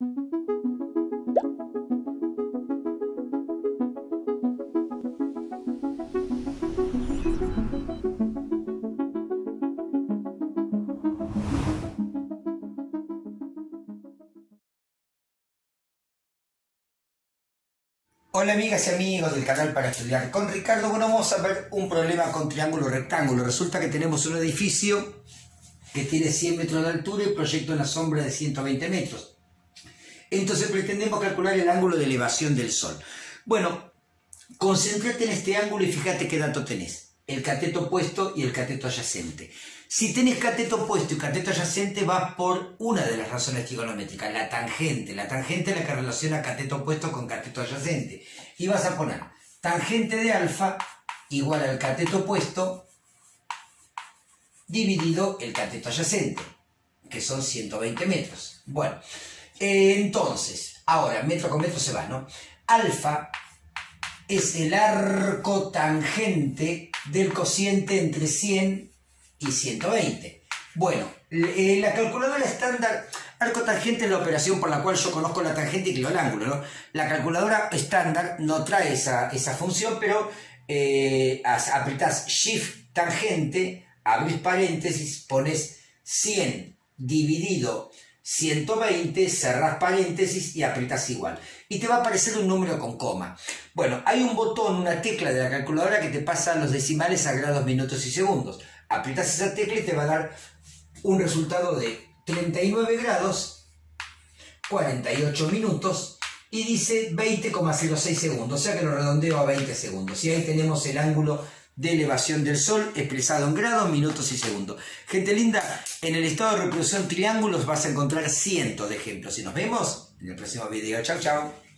Hola amigas y amigos del canal para estudiar con Ricardo. Bueno, vamos a ver un problema con triángulo rectángulo. Resulta que tenemos un edificio que tiene 100 metros de altura y proyecta una sombra de 120 metros. Entonces pretendemos calcular el ángulo de elevación del Sol. Bueno, concéntrate en este ángulo y fíjate qué dato tenés. El cateto opuesto y el cateto adyacente. Si tenés cateto opuesto y cateto adyacente, vas por una de las razones trigonométricas, la tangente. La tangente es la que relaciona cateto opuesto con cateto adyacente. Y vas a poner tangente de alfa igual al cateto opuesto dividido el cateto adyacente, que son 120 metros. Bueno, entonces, ahora, metro con metro se va, ¿no? Alfa es el arco tangente del cociente entre 100 y 120. Bueno, eh, la calculadora estándar, arco tangente es la operación por la cual yo conozco la tangente y creo el ángulo. ¿no? La calculadora estándar no trae esa, función, pero eh, Shift tangente, abrís paréntesis, pones 100 dividido 120, cerrás paréntesis y apretás igual. Y te va a aparecer un número con coma. Bueno, hay un botón, una tecla de la calculadora que te pasa los decimales a grados, minutos y segundos aprietas esa tecla y te va a dar un resultado de 39 grados, 48 minutos y dice 20,06 segundos, o sea que lo redondeo a 20 segundos. Y ahí tenemos el ángulo de elevación del Sol expresado en grados, minutos y segundos. Gente linda, en el estado de reproducción triángulos vas a encontrar cientos de ejemplos. Y nos vemos en el próximo video. Chao, chao.